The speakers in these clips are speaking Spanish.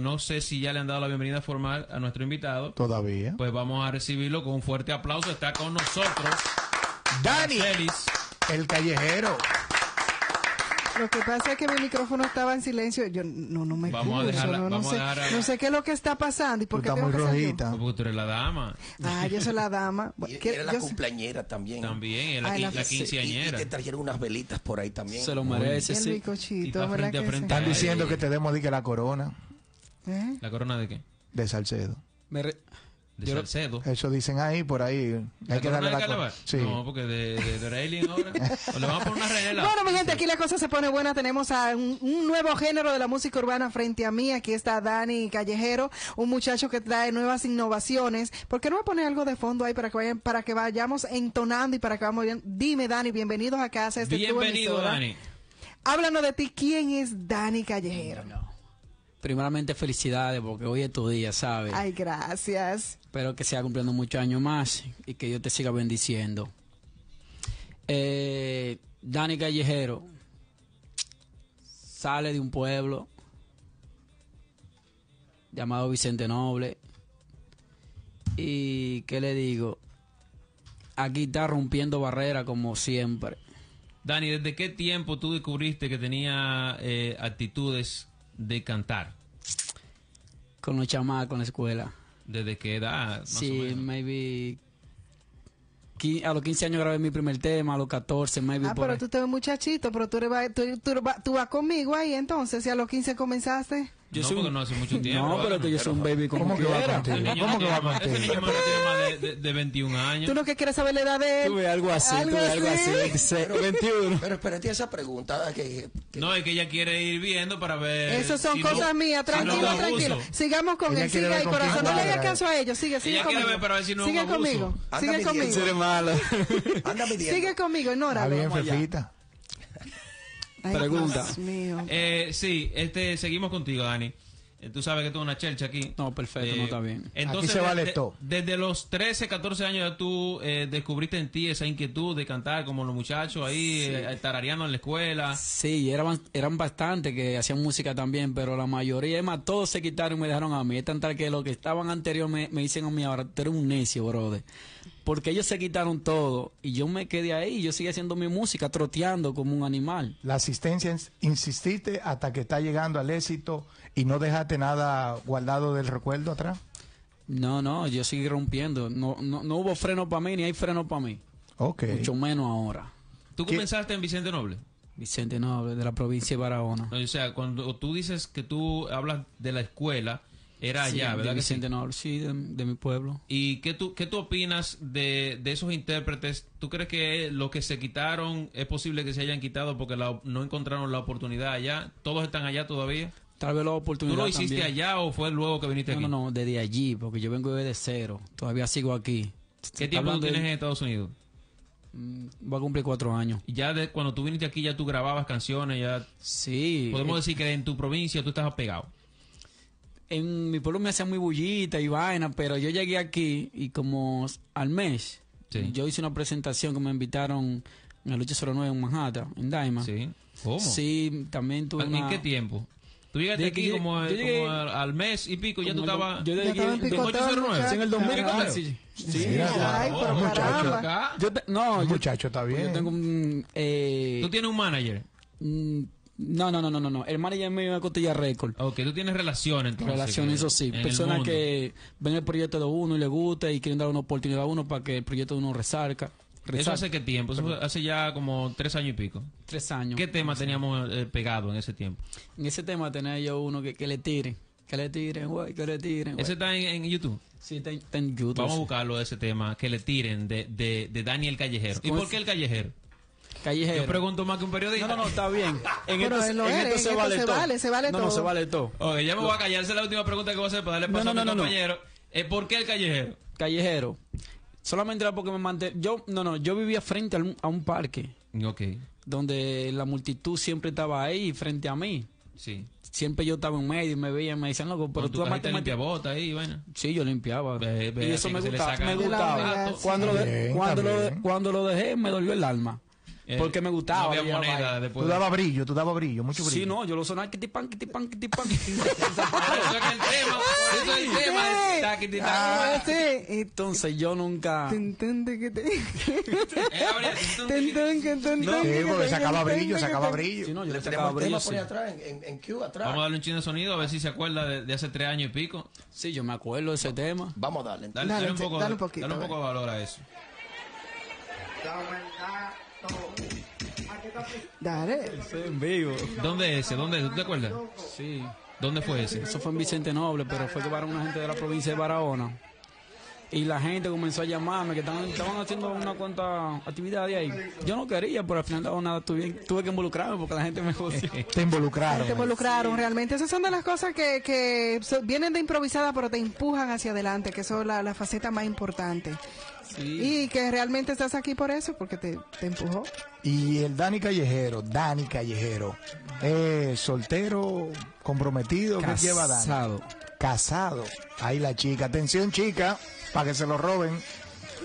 No sé si ya le han dado la bienvenida formal a nuestro invitado. Todavía. Pues vamos a recibirlo con un fuerte aplauso. Está con nosotros Dani, el callejero. Lo que pasa es que mi micrófono estaba en silencio. Yo no, no me Vamos a escucho, dejarla- no, no vamos a sé, dejar a- no sé qué es lo que está pasando y Tú por qué estás muy que. Porque tú eres la dama. Ah, yo soy la dama. Y ¿Qué- era la cumpleañera también. También, la, Ay, la- la sí, Y, y quinceañera. te trajeron unas velitas por ahí también. Se lo merece, sí. Y ricochito, está ¿verdad frente a? Están diciendo que te demos que la corona ¿Eh? ¿La corona de qué? de Salcedo. Me re- De Yo- Salcedo. Eso dicen ahí, por ahí. ¿La Hay que corona darle de la corona. Sí. No, porque de, de, de Alien ahora. O le vamos a poner una regla. Bueno, mi gente, aquí la cosa se pone buena. Tenemos a un, un nuevo género de la música urbana frente a mí. Aquí está Dani Callejero, un muchacho que trae nuevas innovaciones. ¿Por qué no me pone algo de fondo ahí para que vayan, para que vayamos entonando y para que vamos bien? Dime, Dani, bienvenidos a casa. Este Bienvenido. Dani. Háblanos de ti. ¿Quién es Dani Callejero? Primeramente, felicidades porque hoy es tu día, ¿sabes? Ay, gracias. Espero que siga cumpliendo muchos años más y que Dios te siga bendiciendo. Eh, Dani Callejero sale de un pueblo llamado Vicente Noble. Y, ¿qué le digo? Aquí está rompiendo barreras como siempre. Dani, ¿desde qué tiempo tú descubriste que tenía eh, actitudes de cantar? Con los chamacos en la escuela. ¿Desde qué edad? Más o Sí, menos? maybe. A los 15 años grabé mi primer tema, a los 14, maybe. Ah, por pero ahí. tú te ves muchachito, pero tú, eres tú, tú, tú vas conmigo ahí entonces, si a los 15 comenzaste. Yo no, soy un- porque no hace mucho tiempo. No, pero que yo soy un baby como ¿Cómo que va niño ¿Cómo que va tiene- contigo? Ese niño no tiene más de, de, de 21 años. Tú no que quieres saber la edad de él. Tuve algo así, ¿Algo tuve algo así, así? 26, 21. Pero espérate esa pregunta que, que- No, es que ella quiere ir viendo para ver. Eso son si no- cosas mías, si no tranquilo, tranquilo. Sigamos con Ella él, con quién corazón. No le hagas caso a ellos, sigue, sigue Ella quiere conmigo. ver para ver si no es un sigue conmigo, sigue conmigo. Sigue conmigo, Está ignóralo. bien, Vamos allá. Fefita. Ay, Pregunta. Dios mío. Eh, sí, este, seguimos contigo, Dani. Eh, Tú sabes que tú una chelcha aquí. Eh, No, perfecto, no está bien. Entonces, Aquí se vale desde- todo. Desde los 13, 14 años ya tú eh, descubriste en ti esa inquietud de cantar como los muchachos ahí, eh, tarareando en la escuela. Sí, eran, eran bastante que hacían música también, pero la mayoría, es más, todos se quitaron y me dejaron a mí. Es tan tal que los que estaban anterior me, me dicen a mí ahora, tú eres un necio, brother. Porque ellos se quitaron todo y yo me quedé ahí, yo seguí haciendo mi música, troteando como un animal. La asistencia, insististe hasta que está llegando al éxito y no dejaste nada guardado del recuerdo atrás. No, no, yo seguí rompiendo. No, no, no hubo freno para mí, ni hay freno para mí. Ok. Mucho menos ahora. ¿Tú ¿Qué? comenzaste en Vicente Noble? Vicente Noble, de la provincia de Barahona. O sea, cuando tú dices que tú hablas de la escuela, era Sí, allá, de ¿verdad? que sí? Vicente Noble, sí, de, de mi pueblo. ¿Y qué tú, qué tú opinas de, de esos intérpretes? ¿Tú crees que los que se quitaron es posible que se hayan quitado porque la- no encontraron la oportunidad allá? ¿Todos están allá todavía? Tal vez la ¿Tú oportunidad lo hiciste también. allá o fue luego que viniste No, aquí? no, no, desde allí, porque yo vengo desde cero. Todavía sigo aquí. ¿Qué tiempo tú de- tienes en Estados Unidos? Mm, Voy a cumplir cuatro años. Ya de, cuando tú viniste aquí ya tú grababas canciones, ya Sí. podemos eh, decir que en tu provincia tú estabas pegado. En mi pueblo me hacían muy bullita y vaina, pero yo llegué aquí y como al mes, Sí. yo hice una presentación que me invitaron en el 809 en Manhattan, en Daima. ¿Sí? ¿Cómo? Sí, también tuve ¿En una- qué tiempo? Tú llegaste aquí yo- como, yo llegué- como al, mes y pico, ya tú el estabas... Yo Ya llegué estaba en picoteo, 809, muchacho. en el 2000. Ajá. sí, sí. Mira, Ay, pero muchacho. caramba. Acá. Yo te- no, yo, Muchacho, está yo bien. tengo un, eh, Tú tienes un manager. mm, no, no, no, no, no, no. El manager mío es Costilla Record. Ok, tú tienes relaciones entonces. Relaciones, eso sí. Personas que ven el proyecto de uno y le gusta y quieren dar una oportunidad a uno para que el proyecto de uno resalga. ¿Eso hace qué tiempo? Eso hace ya como tres años y pico. Tres años. ¿Qué tema teníamos eh, pegado en ese tiempo? En ese tema tenía yo uno que, que le tiren. Que le tiren, güey, que le tiren. güey. ¿Ese está en, en YouTube? Sí, está, en- está en YouTube. Vamos a buscarlo, ese tema, que le tiren de, de, de Daniel Callejero. ¿Y ¿Cómo por qué el Callejero? Callejero. Yo pregunto más que un periodista. No, no, no, está bien. En Pero esto, él lo en eres, esto en se esto vale se todo. vale, se vale no, No, todo. se vale todo. Ok, ya me voy a callar. Esa es la última pregunta que voy a hacer para darle paso No, a no, mi no, no, no. compañero. Eh, ¿Por qué el Callejero? Callejero. Solamente era porque me manté. Yo, no, no, yo vivía frente a un, a un parque Ok, donde la multitud siempre estaba ahí frente a mí. sí. Siempre yo estaba en medio y me veían, me decían, loco, pero tú además te cajita metes- limpia bota ahí, bueno. Sí, yo limpiaba. Y eso me gustaba. Me gustaba. Cuando, lo, cuando, lo, cuando lo dejé, me dolió el alma. Eh, porque me gustaba. No había moneda después. Tú dabas brillo, tú dabas brillo, mucho brillo. Sí, no, yo lo sonaba kitipan, kitipan, kitipan. Por eso es que el tema, por eso el tema es taquiti, taquiti. Ah, sí. Entonces yo nunca... Tun, tun, tiqui, ti. Eh, que tun, No. Sí, que porque sacaba que brillo, que sacaba brillo. Sí, no, yo Le sacaba el brillo, tema sí. atrás, en, Q atrás. Vamos a darle un chin de sonido a ver si se acuerda de, de hace tres años y pico. Sí, yo me acuerdo de ese tema. Vamos a darle. Dale, Dale, dale un poco, dale un poquito, dale un poco de valor a eso. Dale. Eso en vivo. ¿Dónde es ese? ¿Dónde es? ¿Tú te acuerdas? Sí. ¿Dónde fue ese? Eso fue en Vicente Noble, pero fue que para una gente de la provincia de Barahona. Y la gente comenzó a llamarme, que estaban, estaban haciendo una cuanta actividad de ahí. Yo no quería, pero al final de nada tuve, tuve que involucrarme porque la gente me joció. Te involucraron. Te involucraron realmente. Esas son de las cosas que, que so- vienen de improvisada, pero te empujan hacia adelante, que son la, la faceta más importante. Sí. Y que realmente estás aquí por eso, porque te, te empujó. Y el Dani Callejero, Dani Callejero, eh, soltero, comprometido, ¿qué lleva Dani? Casado. Casado. Ahí la chica. Atención, chica, para que se lo roben.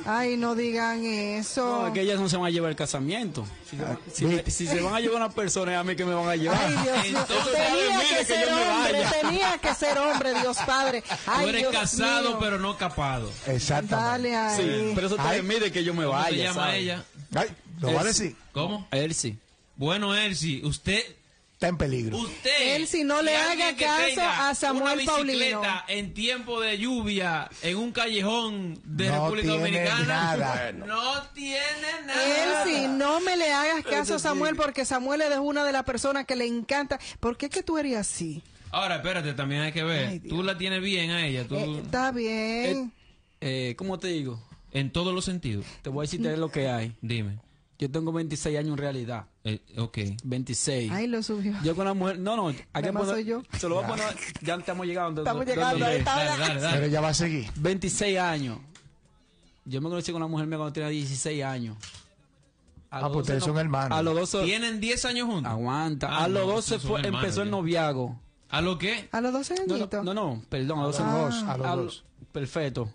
Ay, no digan eso. No, es que ellas no se van a llevar el casamiento. Si, se van- si, si se van a llevar una persona, es a mí que me van a llevar. Ay, Dios mío. Entonces, Tenía que que ser hombre, tenía que ser hombre, Dios Padre. Ay, Tú eres Dios casado, mío. pero no capado. Exactamente. Dale ahí. Sí, pero eso también mide que yo me ¿Cómo vaya. se llama ¿sabes? ella? Ay, lo va a decir. ¿Cómo? Sí. Bueno, Elsie, usted Está en peligro. Usted, Elsie, no le haga caso a Samuel una bicicleta Paulino. en tiempo de lluvia en un callejón de No República tiene Dominicana, nada. no tiene nada. Elsie, no me le hagas caso a. Samuel porque Samuel es una de las personas que le encanta. ¿Por qué es que tú eres así? Ahora, espérate, también hay que ver. Ay, tú la tienes bien a ella, tú, Eh, está bien. Eh, ¿Cómo te digo? en todos los sentidos. Te voy a decir lo que hay. Dime. Yo tengo 26 años en realidad. Eh, ok. 26. Ay, lo subió. Yo con la mujer, no, no, hay que poner- soy yo. Se lo voy a poner, ya estamos llegando. Estamos ¿dónde- llegando, ahí está. Dale, dale, dale. Pero ella va a seguir. 26 años. Yo me conocí con la mujer mía cuando tenía 16 años. A Ah, pues ustedes 12 son hermanos. A los 12, ¿Tienen 10 años juntos? aguanta. Ah, a los no, 12 son fue, hermanos empezó el ya. noviago. ¿A lo qué? A los 12 No, añitos. no, no, no, perdón, a los A los 12 dos, a los A dos. Perfecto.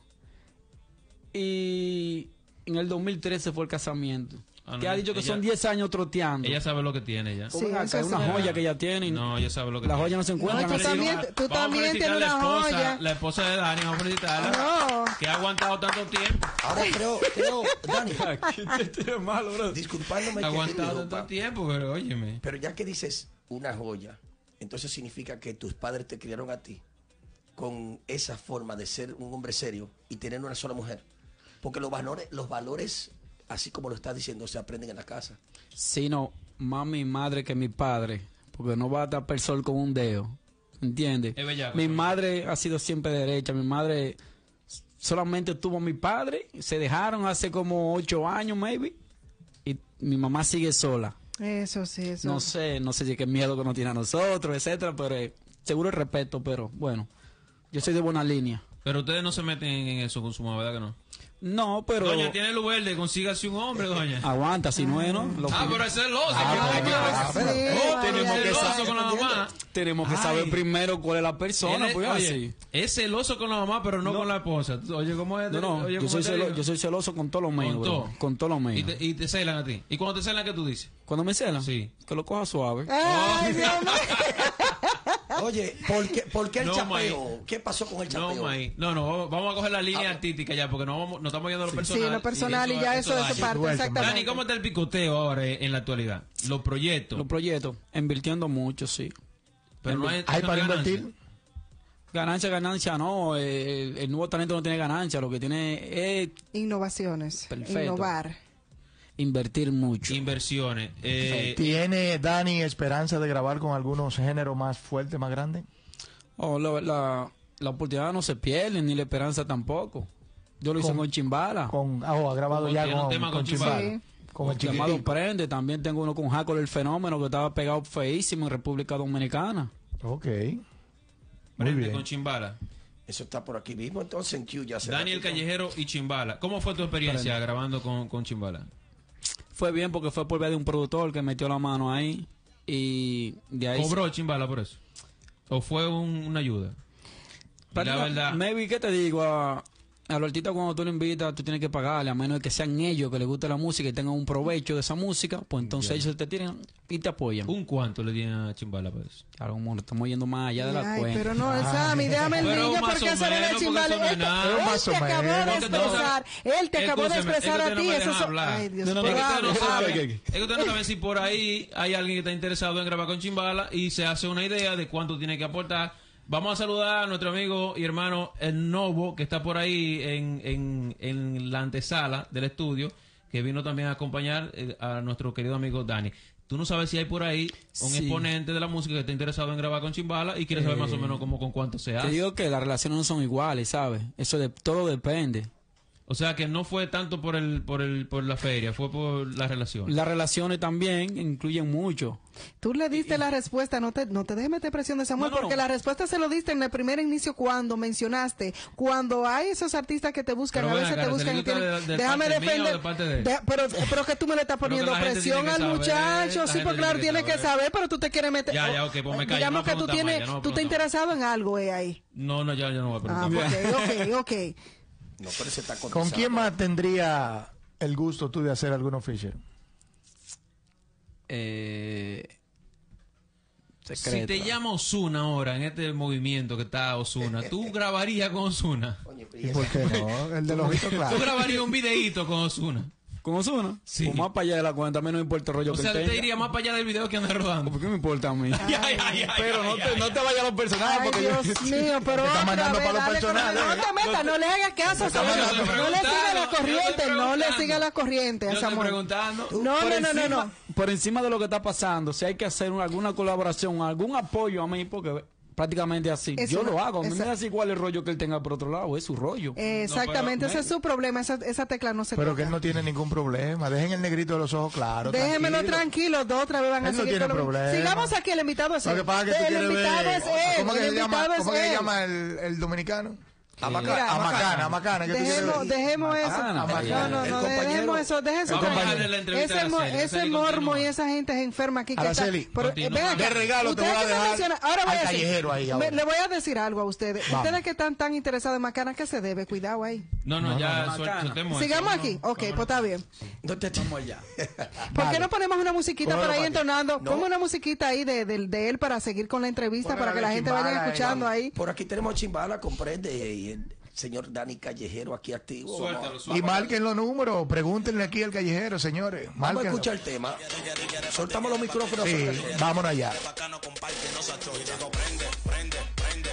Y en el 2013 fue el casamiento. Ah, no, que ha dicho que ella- son 10 años troteando. Ella sabe lo que tiene ya. ¿Cómo Sí, acá? Es una joya que ella tiene. y No, ella sabe lo que Las tiene. joyas no se encuentran tú también- ¿no? tú Vamos a también tienes una esposa, joya. La esposa de Dani, vamos a felicitarla. No. Que ha aguantado tanto tiempo. Ahora creo, creo, Dani, Aquí te malo, bro. disculpándome Ha aguantado tanto tiempo, pero óyeme. pero ya que dices una joya, entonces significa que tus padres te criaron a ti con esa forma de ser un hombre serio y tener una sola mujer. Porque los valores, los valores, así como lo estás diciendo, se aprenden en la casa. sino más mi madre que mi padre, porque no va a tapar el sol con un dedo, ¿entiendes? Es bellaco, Mi madre ha sido siempre derecha, mi madre solamente tuvo a mi padre, se dejaron hace como ocho años, maybe, y mi mamá sigue sola. Eso sí, eso. No sé, no sé si es que miedo que nos tiene a nosotros, etcétera, pero eh, seguro el respeto, pero bueno, yo soy de buena línea. Pero ustedes no se meten en eso con su mamá, ¿verdad que no? No, pero Doña, tiene luz verde, consígase un hombre, doña. aguanta, si no es, ¿no? Lo Ah, pero es. Ah, que- pero- que- ah, pero- Sí, Oh, tenemos que saber- celoso con la mamá. tenemos que saber primero cuál es la persona, pues así. es celoso con la mamá, pero no, con la esposa. Oye, ¿cómo es? No, no, Oye, yo ¿cómo soy, yo soy celoso con todo lo mío, Con bro. todo. Con todo lo mío. Y te, y te celan a ti. ¿Y cuando te celan, qué tú dices? Cuando me celan, Sí. que lo coja suave. Ay, Dios mío. Oye, ¿por qué, por qué el No, chapeo? ¿Qué pasó con el chapeo? No, May. No, no, vamos a coger la línea artística ya, porque no, vamos, no estamos yendo a lo Sí, personal. lo personal y, ya eso, de su parte, exactamente. Dani, ¿cómo está el picoteo ahora eh, en la actualidad? Los proyectos. Los proyectos, invirtiendo mucho, sí. pero no hay, ¿Hay eso para ganancia. invertir? Ganancia, ganancia, no. eh, el, el nuevo talento no tiene ganancia. Lo que tiene es Innovaciones. Perfecto. Innovar. Invertir mucho. Inversiones. Eh, ¿Tiene Dani esperanza de grabar con algunos géneros más fuertes, más grandes? Oh, la, la, la oportunidad no se pierde, ni la esperanza tampoco. Yo lo hice Con- con, Chimbala. Con, ah, oh, ha grabado Con- ya con, tema con con Chimbala. Chimbala. Con el llamado. Prende. También tengo uno con Jaco el Fenómeno que estaba pegado feísimo en República Dominicana. Ok. Muy Prende bien. con Chimbala. Eso está por aquí mismo, entonces en Q ya se Daniel. Callejero y Chimbala. ¿Cómo fue tu experiencia grabando con, con Chimbala? Fue bien porque fue por vía de un productor que metió la mano ahí. Y de ahí. ¿Cobró Chimbala por eso? ¿O fue un- una ayuda? La verdad, Maybe, ¿qué te digo? A los artistas cuando tú lo invitas, tú tienes que pagarle, a menos de que sean ellos que les guste la música y tengan un provecho de esa música, pues entonces ellos te tienen y te apoyan. ¿Un cuánto le tienen a Chimbala para eso? Claro, como estamos yendo más allá de la Ay, cuenta. pero no, Sammy, déjame el Pero niño porque o se le menos, porque chimbal. eso no es Él te- acabó de expresar, él te acabó de expresar es a ti. usted Eso No. Es que ustedes no saben si por ahí hay alguien que está interesado en grabar con Chimbala y se hace una idea de cuánto tiene que aportar. Vamos a saludar a nuestro amigo y hermano El Novo, que está por ahí en, en, en la antesala del estudio, que vino también a acompañar eh, a nuestro querido amigo Dani. Tú no sabes si hay por ahí un Sí. exponente de la música que está interesado en grabar con Chimbala y quiere saber más o menos cómo con cuánto se Te hace. digo que las relaciones no son iguales, ¿sabes? Eso de todo depende. O sea que no fue tanto por el por el por la feria, fue por la relación. Las relaciones también incluyen mucho. Tú le diste la respuesta, no te, no te dejes meter presión de Samuel, No, no, porque no. la respuesta se lo diste en el primer inicio cuando mencionaste, cuando hay esos artistas que te buscan, Pero a veces te buscan y ¿Araceli, tienen, ¿de- de déjame defender, de pero, pero que tú me le estás poniendo presión al saber, muchacho, sí, pues claro, tiene tienes que saber. pero tú te quieres meter, Ya, ya, ok, pues me callo, digamos no que tú tienes, ya no tú más. interesado en algo eh, ahí. No, no, ya, ya no voy a Ah, preguntar. ok, ok, ok. No, pero ese está ¿Con quién más tendría el gusto tú de hacer algún oficio? Eh, Si te llama Osuna ahora, en este movimiento que está Osuna, ¿tú grabarías con Osuna? Pero ¿Y por qué no? El de los ojitos ¿Tú claros. grabarías un videíto con Osuna? ¿Con Ozuna? Sí. O más para allá de la cuenta, a mí no me importa el rollo O que sea, él te tenga. iría más para allá del video que anda rodando. ¿Por qué me importa a mí? Ay, ay, ay, pero no, ay, te, ay, no te vayas a los personajes Ay, porque yo- Dios mío, pero Te mandando para los personajes. No te metas, no le hagas caso No le siga la Yo corriente, no le preguntando. siga la corriente a Yo Samuel. preguntando. No, no, no, no, no. Por encima de lo que está pasando, si hay que hacer una- alguna colaboración, algún apoyo a mí, porque prácticamente así. Yo no- lo hago. A mí esa- me da así igual el rollo que él tenga por otro lado, es su rollo. Eh, Exactamente, No, pero- ese es su problema, esa, esa tecla no se Pero toca. que él no tiene ningún problema. Dejen el negrito de los ojos claros. Déjenmelo tranquilo. tranquilo, dos otra vez van a Él no seguir tiene problema. Sigamos aquí, el invitado es Lo él. que pasa es que tú el quieres invitado ver- es él, ¿Cómo que el se llama, invitado es ¿cómo que se él. llama el, el dominicano? Amacana. Mira, Amacana, Amacana. ¿qué tú quieres Dejemos, ver? dejemos eso. No, no, no, dejemos eso, deje eso. A a Ese, mo- ese mormo y esa gente es enferma aquí que está. Pero, eh, De regalo te voy a dejar ahora voy al a decir, callejero ahí me- ahora. le voy a decir algo a ustedes. Vamos. Ustedes que están tan interesados en Macana, ¿qué se debe? Cuidado ahí. No, no, ya soltemos. Sigamos aquí. Ok, pues está bien. No te Vamos allá. ¿Por qué no ponemos una musiquita Cógelo por ahí pa' ti. entonando? Pongo una musiquita ahí de, él para seguir con la entrevista, para que la gente vaya escuchando ahí. Por aquí tenemos a Chimbala, comprende, y el señor Dani Callejero aquí activo. Suéltalo, Vamos- suéltalo. Y marquen los números. Pregúntenle aquí al callejero, señores. Vamos a escuchar el tema. Soltamos los micrófonos. Sí, vámonos allá. prende, prende, prende,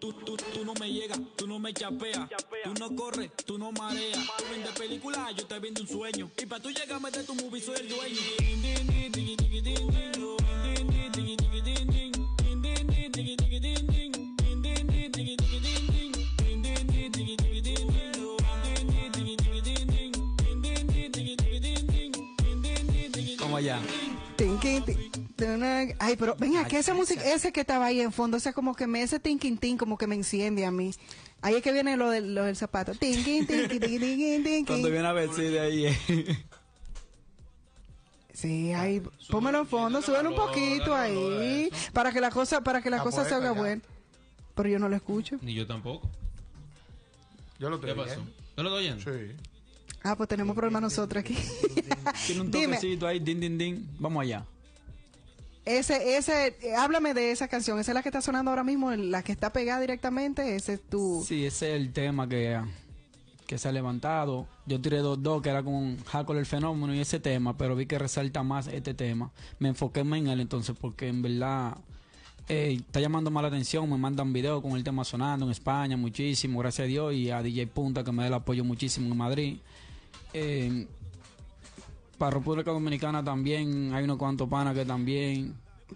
Tú, tú, tú no me llegas, tú no me chapeas, tú no corres, tú no mareas. Tú vendes película, yo te vendo un sueño. Y para tú llegarme de tu movie soy el dueño. Vamos allá. Ay, pero venga, que esa música, ese que estaba ahí en fondo, ese como que me, ese tinkin tin como que me enciende a mí. Ahí es que viene lo del, lo del zapato. Tinkin, tinkin, tinkin, tinkin, tinkin. Cuando viene a ver si de ahí. eh. Sí, ahí, pómelo en fondo, súbelo un poquito ahí, para que la cosa, para que la Ah, cosa pues, se haga buena. Pero yo no lo escucho. Ni yo tampoco. Yo lo ¿Qué estoy pasó? ¿No lo estoy oyendo? Sí. Ah, pues tenemos problemas nosotros aquí. Tiene un Dime. toquecito ahí, din, din, din. Vamos allá. Ese, ese, eh, háblame de esa canción. Esa es la que está sonando ahora mismo, la que está pegada directamente. Ese es tu. Sí, ese es el tema que, que se ha levantado. Yo tiré dos, dos, que era con Hackle el fenómeno y ese tema, pero vi que resalta más este tema. Me enfoqué más en él entonces, porque en verdad eh, está llamando más la atención. Me mandan videos con el tema sonando en España muchísimo, gracias a Dios, y a DJ Punta que me da el apoyo muchísimo en Madrid. Eh, para República Dominicana también hay unos cuantos panas que también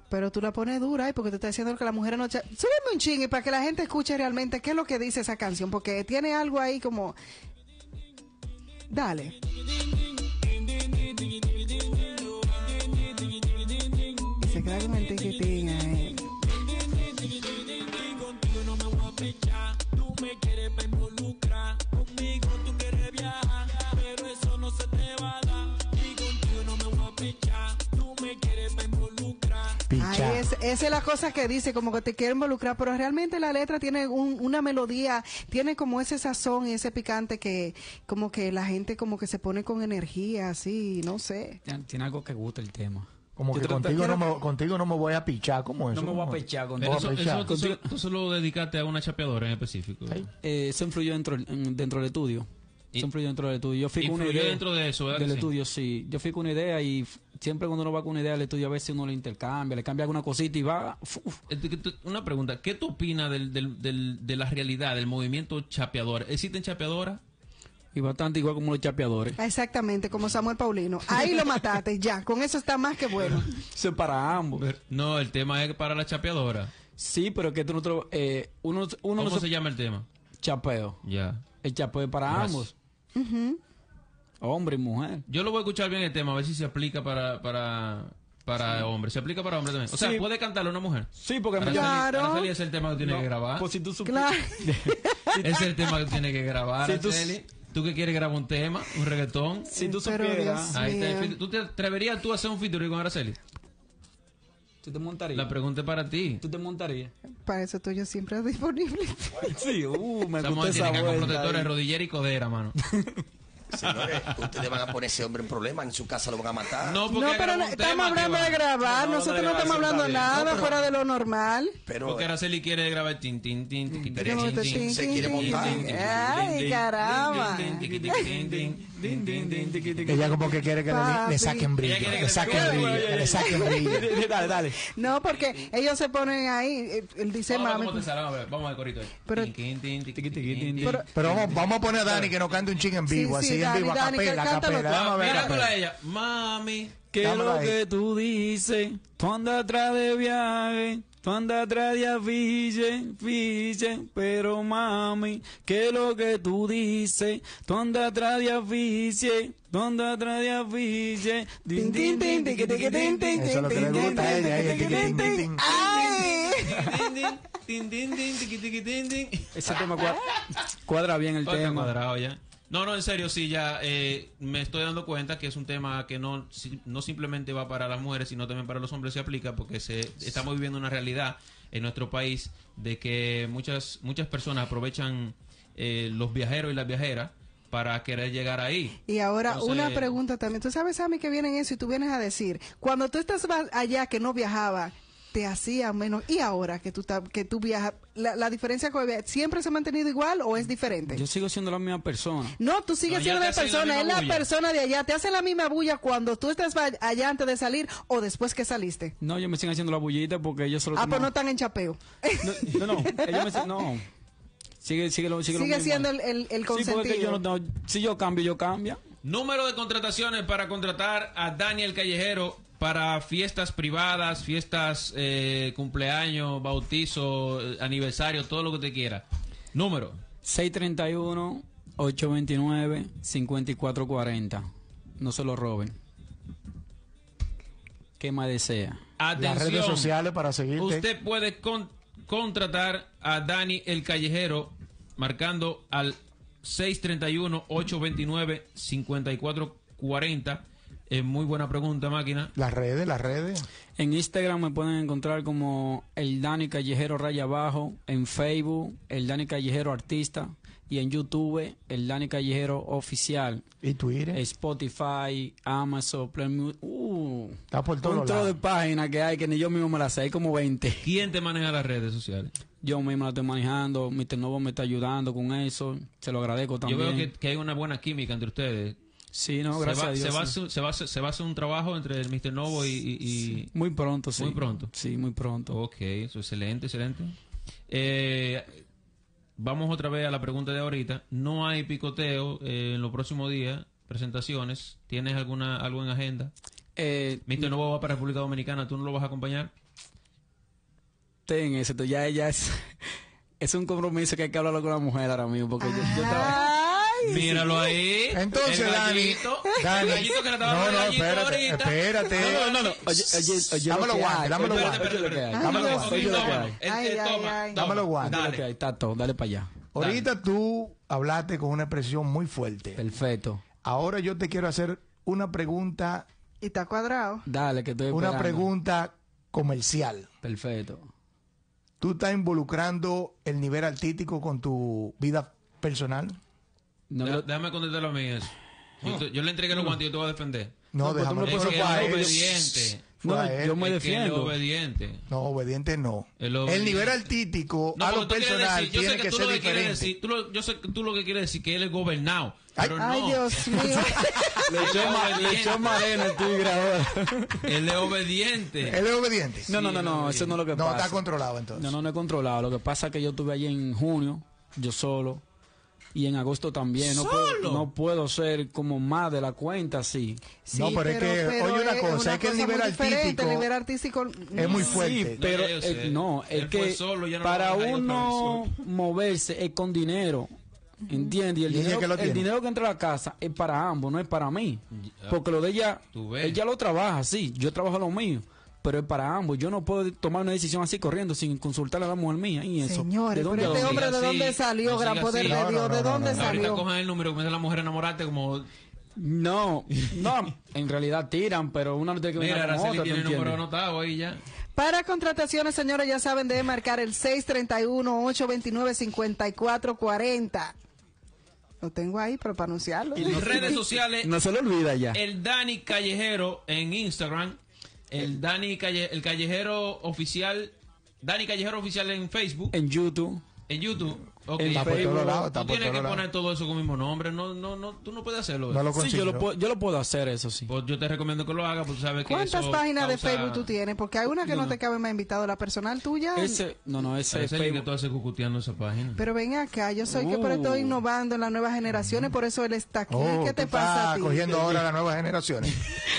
Pero tú la pones dura, ¿eh? porque te está diciendo que la mujer no... cha- Súbeme un chingue para que la gente escuche realmente qué es lo que dice esa canción, porque tiene algo ahí como... Dale. Y se queda con el tiquitín esa es la cosa que dice, como que te quiere involucrar, pero realmente la letra tiene un- una melodía, tiene como ese sazón y ese picante que como que la gente como que se pone con energía, así, no sé. tiene, tiene algo que gusta el tema. Como que contigo no, me, contigo no me voy a pichar, ¿cómo es No eso? me voy a ¿Cómo? pechar con Pero Voy a eso, pechar. eso tú, se- tú se lo dedicaste a una chapeadora en específico. Sí. Eh, eso influyó dentro, en- dentro del estudio. Y- Eso influyó dentro del estudio. Yo fui con una idea. dentro de eso, ¿verdad Del sí? estudio, sí. Yo fui con una idea y siempre cuando uno va con una idea al estudio, a veces uno le intercambia, le cambia alguna cosita y va. uf, Eh, Una pregunta, ¿qué tú opinas del, del, del- de la realidad, del movimiento chapeador? ¿Existen chapeadoras? y bastante igual como los chapeadores. Exactamente, como Samuel Paulino. Ahí lo mataste, ya, con eso está más que bueno. Eso es para ambos. No, el tema es para la chapeadora. Sí, pero que tú no te lo- eh, uno, uno ¿Cómo no se llama el tema? chapeo. Ya. El chapeo es para Gracias. ambos. Hombre y mujer. Yo lo voy a escuchar bien el tema, a ver si se aplica para, para, para hombres. ¿Se aplica para hombres también? O sea, Sí. ¿puede cantarlo una mujer? Sí, porque Araceli, Claro. Araceli es el tema que tiene No, que grabar. Pues si tú supieras- Claro. es el tema que tiene que grabar, Si tú- Araceli. ¿Tú que quieres grabar un tema, un reggaetón? Si tú supieras, Ahí está ¿Tú te atreverías tú a hacer un featuring con Araceli? tú te montarías. La pregunta es para ti. Tú te montarías. Para eso estoy yo siempre disponible. Sí, uh, me Samuel gusta tiene esa que con vuelta protectores, rodillera y codera, mano. Señores, ustedes van a poner ese hombre en problemas, en su casa lo van a matar. No, porque No, pero no- estamos hablando de grabar, No, no, nosotros no estamos hablando nada No, pero- fuera de lo normal. pero Porque Araceli quiere grabar tin, tin, tin, tin, tin, Pero tin, es que tin, tin, se quiere montar. Ay, caramba. tin, tin, tin, tin, tin. Din, din, din, tiqui, tiqui. Ella como que quiere que le, Papi. le saquen brillo, que le saquen brillo, brillo. que le saquen brillo. Dale, dale. No, porque ellos se ponen ahí, eh, él dice Vamos mami. vamos a ver, vamos a ver corito ahí. Pero-. Pero- Pero vamos, vamos a poner a Dani que nos cante un ching en vivo, Sí, sí, así Dani, en vivo, a Dani, capela, a capela. Vamos a ver Míratela a ella. Mami. ¿Qué es lo ahí. que tú dices? Tú andas atrás de viaje, tú andas atrás de afiche, fiche, pero mami, ¿qué es lo que tú dices? Tú andas atrás de afiche, tú andas atrás de afiche, din, din, din, tiqui, tiqui, din, din, Eso es lo que le din, gusta a din, ella, din, ella, din, tiqui, din, tin, din. tin, tin. ¡Ay! Tin, tin, tin, tin, tin. Ese tema cuadra, bien el tema. cuadrado ya. No, no, en serio, sí, ya eh, me estoy dando cuenta que es un tema que no, si- no simplemente va para las mujeres, sino también para los hombres se aplica, porque se, estamos viviendo una realidad en nuestro país de que muchas, muchas personas aprovechan eh, los viajeros y las viajeras para querer llegar ahí. Y ahora Entonces- una pregunta también. Tú sabes, Sammy, que viene en eso y tú vienes a decir, cuando tú estás allá que no viajaba, te hacía menos. ¿Y ahora que tú, que tú viajas? La, la diferencia con el viaje, ¿siempre se ha mantenido igual o es diferente? Yo sigo siendo la misma persona. no, tú sigues siendo la la persona, es misma la bulla. persona de allá. ¿Te hace la misma bulla cuando tú estás allá antes de salir o después que saliste? No, yo me siguen haciendo la bullita porque ellos solo Ah, pues no están en chapeo. No, no, no, ellos me no. Sigue, sigue, lo, sigue, lo Sigue mismo. siendo el, el, el Sí, porque consentido. yo no, no- si yo cambio, yo cambio. Número de contrataciones para contratar a Daniel Callejero para fiestas privadas, fiestas eh, cumpleaños, bautizo, aniversario, todo lo que te quiera. Número. 631-829-5440. No se lo roben. ¿Qué más desea? Las redes Atención. sociales para seguirte. Usted puede con- contratar a Dani el Callejero marcando al 631-829-5440. Eh, muy buena pregunta, máquina. Las redes, las redes. En Instagram me pueden encontrar como el Dani Callejero Raya Abajo, en Facebook el Dani Callejero Artista y en YouTube el Dani Callejero Oficial. Y Twitter. Spotify, Amazon, Play uh, Está por todos de páginas que hay que ni yo mismo me las sé, hay como 20. ¿Quién te maneja las redes sociales? Yo mismo la estoy manejando, Mr. Novo me está ayudando con eso, se lo agradezco también. Yo veo que, que hay una buena química entre ustedes. Sí, no, se, gracias va, a Dios. se, va a sí. hacer, se, va a hacer- se va a hacer un trabajo entre el Mr. Novo y... y- y- Muy pronto, sí. Muy pronto. Sí, muy pronto. Ok, eso excelente, excelente. Eh, vamos otra vez a la pregunta de ahorita. No hay picoteo eh, en los próximos días, presentaciones. ¿Tienes alguna algo en agenda? Eh, Mr. Novo va para República Dominicana, ¿tú no lo vas a acompañar? ten eso, ya ella es, es un compromiso que hay que hablarlo con la mujer ahora mismo, porque yo, yo trabajo. Míralo ahí. Entonces, el Dani, gallito, Dani, el gallito que le estaba no, no, espérate, ahorita. espérate. No, no, no, oye, oye, oye, Dámelo hay, dámelo hay. Dámelo Ok, guante. Oye lo que toma. hay. Ay, ay, toma, ay. toma. Dámelo lo Dale. todo, dale para allá. Ahorita tú hablaste con una expresión muy fuerte. Perfecto. Ahora yo te quiero hacer una pregunta, Y está cuadrado. Dale, que estoy una esperando. pregunta comercial. Perfecto. ¿Tú estás involucrando el nivel artístico con tu vida personal? No, Déjame contestarlo a mí eso. Yo, te- yo le entregué los guantes y yo te voy a defender. No, No, tú déjame me Es puedes que eso fue a él es él. obediente. Fue no, él. yo me que es defiendo. obediente. No, obediente no. El El, obediente. nivel artístico No, a porque lo tú quieres personal decir- yo tiene sé que, tú ser lo que quieres diferente. decir, tú lo- yo sé que tú lo que quieres decir que él es gobernado. Ay. Pero Ay, no. Dios mío. Le echó, ma- le echó marena el tigre ahora. Él es obediente. Él es obediente. No, no, no, no, eso no es lo que no, pasa. está controlado entonces. No, no, no he controlado. Lo que pasa es que yo estuve allí en junio, yo solo. Y en agosto también. No ¿Solo? puedo, no puedo ser como más de la cuenta, sí. Sí, No, pero es que, oye una cosa, es que el nivel artístico El nivel artístico es muy fuerte. Sí, pero eh, no, es que solo, ya no para uno moverse es con dinero. ¿Entiendes? Y el, ¿Y ella dinero, que lo el tiene? dinero que entra a la casa es para ambos, no es para mí. Porque lo de ella, ella lo trabaja, sí, yo trabajo lo mío. Pero es para ambos. Yo no puedo tomar una decisión así corriendo sin consultarle a la mujer mía y eso. Señores, ¿De dónde pero este hombre de dónde salió, no gran poder así. de No, Dios, no, ¿de dónde. Ahorita salió? cojan el número, la mujer enamorarte como... No, no, en realidad tiran, pero una no tiene que venir Mira, Araceli otra, ¿tú tiene el número anotado ahí ya. Para contrataciones, señores, ya saben, deben marcar el 631-829-5440. Lo tengo ahí, pero para anunciarlo. En redes sociales, No se le olvida ya. el Dani Callejero en Instagram, el Dani Calle, el Callejero Oficial, Dani Callejero Oficial en Facebook, En YouTube. en YouTube. Ok. En Está por todos lados, Tú está tienes que poner todo eso con el mismo nombre. No, no, no, tú no puedes hacerlo. No lo Sí, yo consigo. lo, puedo, yo lo puedo hacer, eso sí. Pues yo te recomiendo que lo hagas porque tú sabes que ¿Cuántas eso páginas de Facebook tú tienes? Porque hay una que no, te cabe más invitado, la personal tuya. Ese, no, no, ese Araceli, que Facebook. tú haces cucuteando esa página. Pero ven acá, yo soy que por Uh. estoy innovando en las nuevas generaciones, por eso él está aquí. Oh, ¿Qué te pasa a estás ti? cogiendo ahora las nuevas generaciones.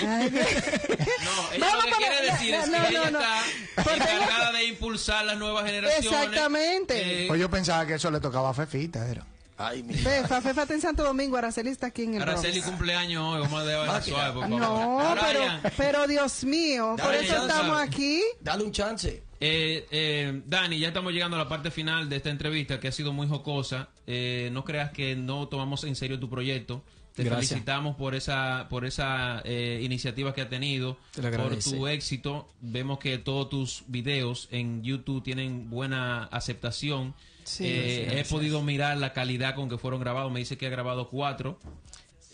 Ay, No, ella Vamos lo que quiere decir es que no, ella está Porque encargada de impulsar las nuevas generaciones. Exactamente. Eh, Pues yo pensaba que eso le tocaba a Fefita, era. Ay, mi Fefa, Fefa está en Santo Domingo, Araceli está aquí en el Araceli Bronx. cumpleaños hoy, vamos a dejar suave, por favor. No, pero, pero Dios mío, por eso estamos sabe. aquí. Dale un chance. eh, eh, Dani, ya estamos llegando a la parte final de esta entrevista que ha sido muy jocosa. Eh, no creas que no tomamos en serio tu proyecto. Te Gracias. felicitamos por esa por esa eh, iniciativa que ha tenido, por tu éxito. Vemos que todos tus videos en YouTube tienen buena aceptación. Sí, Eh, he podido mirar la calidad con que fueron grabados. Me dice que ha grabado cuatro.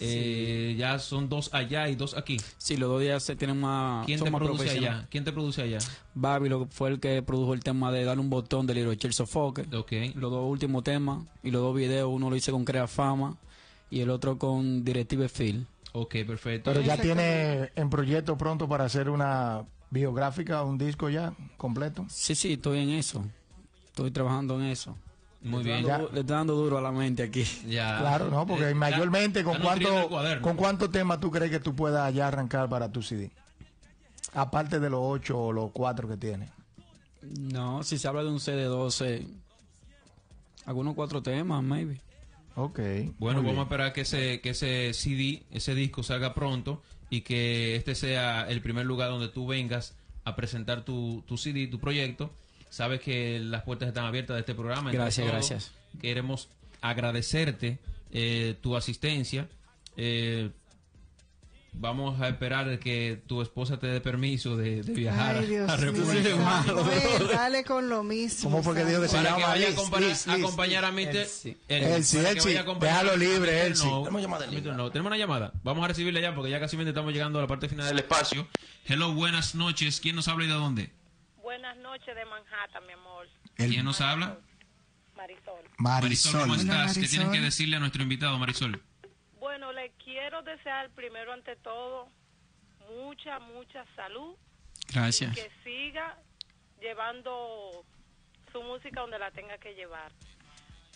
Eh, ya son dos allá y dos aquí. Sí, los dos días se tienen más. ¿Quién te más produce allá? ¿Quién te produce allá? Babilo fue el que produjo el tema de darle un botón de Little Chelsea Foque. Ok. Los dos últimos temas y los dos videos, uno lo hice con Crea Fama y el otro con Directive Phil. Ok, perfecto. Pero ya tiene en proyecto pronto para hacer una biográfica, un disco ya completo. Sí, sí, estoy en eso. Estoy trabajando en eso. Muy bien. dando- Le estoy dando duro a la mente aquí. Ya. Claro, ¿no? Porque Eh, mayormente, ya- ¿con ya cuánto. ¿con cuántos temas tú crees que tú puedas ya arrancar para tu CD? Aparte de los ocho o los cuatro que tiene. No, si se habla de un CD12, algunos cuatro temas, maybe. Ok. Bueno, vamos a esperar que ese, que ese CD, ese disco salga pronto y que este sea el primer lugar donde tú vengas a presentar tu, tu CD, tu proyecto. Sabes que las puertas están abiertas de este programa. Gracias, gracias. Queremos agradecerte eh, tu asistencia. Eh, vamos a esperar de que tu esposa te dé permiso de, de viajar Ay, Dios a República. Dominicana. Dale con lo mismo. ¿Cómo fue que dijo que se Para que vaya a Liz, acompañar, a Liz, acompañar a Mr. Elsie. Elsie, déjalo libre. Elsie. No. No, tenemos una llamada. Vamos a recibirla ya porque ya casi estamos llegando a la parte final del espacio. Hello, buenas noches. ¿Quién nos habla y de dónde? Buenas noches de Manhattan, mi amor. El- ¿Quién nos habla? Marisol. Marisol, ¿cómo Marisol. estás? ¿Qué Marisol. tienen que decirle a nuestro invitado, Marisol? Bueno, le quiero desear primero ante todo mucha, mucha salud. Gracias. Que siga llevando su música donde la tenga que llevar.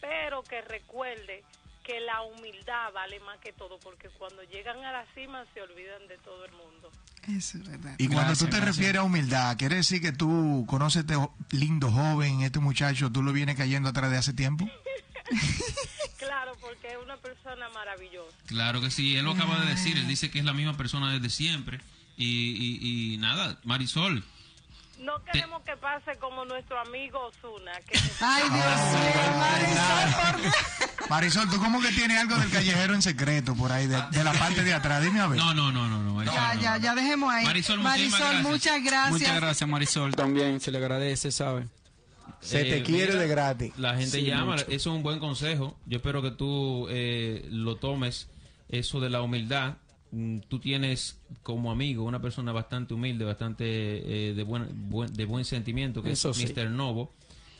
Pero que recuerde que la humildad vale más que todo, porque cuando llegan a la cima se olvidan de todo el mundo. Eso es verdad. Y cuando Gracias, tú te gracias. refieres a humildad, ¿quiere decir que tú conoces este lindo joven, este muchacho, tú lo vienes cayendo atrás de hace tiempo? Claro, porque es una persona maravillosa. Claro que sí, él lo acaba de decir, él dice que es la misma persona desde siempre. Y, y, y nada, Marisol, No queremos que pase como nuestro amigo Osuna, que Ay, Dios mío, Marisol, ¿por? Marisol, ¿tú cómo que tienes algo del callejero en secreto por ahí, de, de la parte de atrás? Dime a ver. no, no, no, no, no. Ya, no. ya, ya dejemos ahí. Marisol, gracias. muchas gracias. Muchas gracias, Marisol. También se le agradece, ¿sabes? Se te Eh, quiere mira, de gratis. La gente Sí, llama, mucho. eso es un buen consejo. Yo espero que tú eh, lo tomes, eso de la humildad. Mm, Tú tienes como amigo una persona bastante humilde, bastante eh, de, buen, buen- de buen sentimiento, que Eso es sí. Mr. Novo,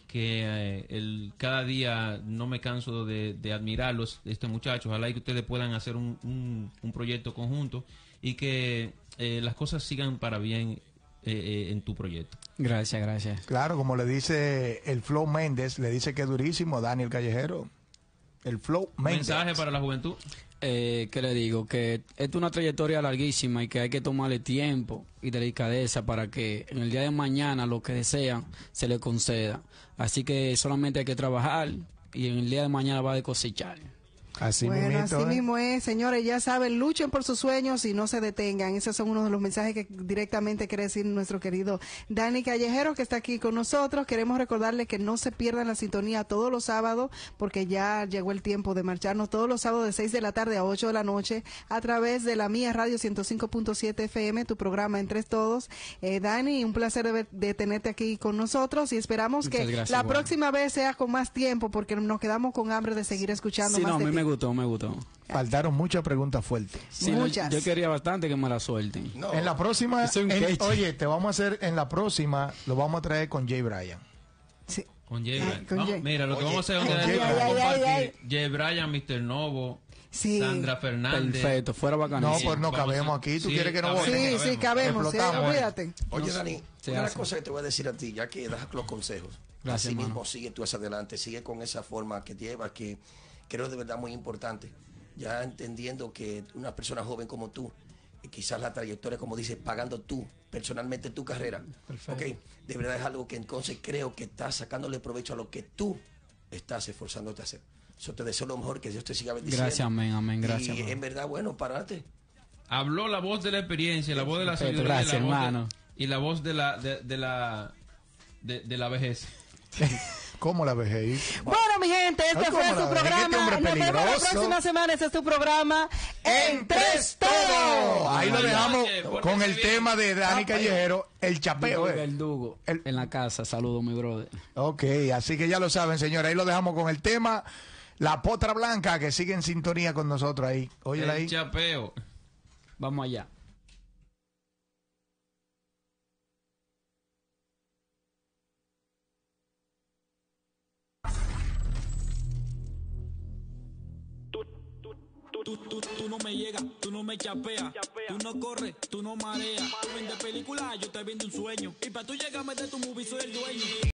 que eh, el, cada día no me canso de, de admirarlos, este muchacho. Ojalá y que ustedes puedan hacer un, un- un proyecto conjunto y que eh, las cosas sigan para bien eh, eh, en tu proyecto. Gracias, gracias. Claro, como le dice el Flow Méndez, le dice que es durísimo Daniel Callejero. El Flow Méndez. Mensaje para la juventud. Eh, ¿Qué le digo? Que es una trayectoria larguísima y que hay que tomarle tiempo y delicadeza para que en el día de mañana lo que desean se le conceda. Así que solamente hay que trabajar y en el día de mañana va a cosechar. Así bueno, así ¿eh? mismo es, señores, ya saben, luchen por sus sueños y no se detengan. Esos son uno de los mensajes que directamente quiere decir nuestro querido Dani Callejero, que está aquí con nosotros. Queremos recordarle que no se pierdan la sintonía todos los sábados, porque ya llegó el tiempo de marcharnos todos los sábados de 6 de la tarde a 8 de la noche a través de la mía radio 105.7 FM, tu programa Entre Todos. Eh, Dani, un placer de, ver- de tenerte aquí con nosotros y esperamos Muchas que gracias, la próxima vez sea con más tiempo, porque nos quedamos con hambre de seguir escuchando Sí, más no, de gustó, me gustó. Faltaron muchas preguntas fuertes. Sí, no, Muchas. yo quería bastante que me la suelten. No, En la próxima, en- oye, te vamos a hacer en la próxima, lo vamos a traer con Jay Bryan. Sí. Con Jay Ay, Bryan. con Vamos- Jay. Mira, lo que Oye, vamos a hacer es compartir Ay, ay, Jay Bryan, Mr. Novo, Sí. Sandra Fernández. Perfecto, fuera No, bacanísimo. pues no cabemos aquí. ¿Tú Sí, quieres que no cabemos? Sí, sí, cabemos, sí, Explotamos, olvídate. Oye, Dani, una de las hace. cosas que te voy a decir a ti, ya que das los consejos, Gracias, así mismo sigue tú hacia adelante, sigue con esa forma que llevas, que creo de verdad muy importante. Ya entendiendo que una persona joven como tú, y quizás la trayectoria, como dices, pagando tú, personalmente tu carrera, ok, de verdad es algo que entonces creo que estás sacándole provecho a lo que tú estás esforzándote a hacer. Eso te deseo lo mejor, que Dios te siga bendiciendo. Gracias, amén, amén, gracias, Y bro. en verdad, bueno, parate. Habló la voz de la experiencia, la voz de la Perfecto, sabiduría gracias, la voz de- hermano. y la voz de la de, de la de, de la vejez. ¿Cómo la vejez? Bueno, mi gente, este Ay, fue su este programa. hombre Nos vemos la próxima semana. Este es tu programa En Tres Todo. Ahí lo dejamos con el tema de Dani Callejero, el chapeo. ¿eh? Verdugo, El- en la casa. Saludos, mi brother. Ok, así que ya lo saben, señores. Ahí lo dejamos con el tema. La potra blanca que sigue en sintonía con nosotros ahí. Óyela El ahí. chapeo. Vamos allá. Tú, tú, tú no me llegas, tú no me chapeas, tú no corres, tú no mareas. Tú vendes película, yo te vendo un sueño. Y para tú llegarme de tu movie soy el dueño.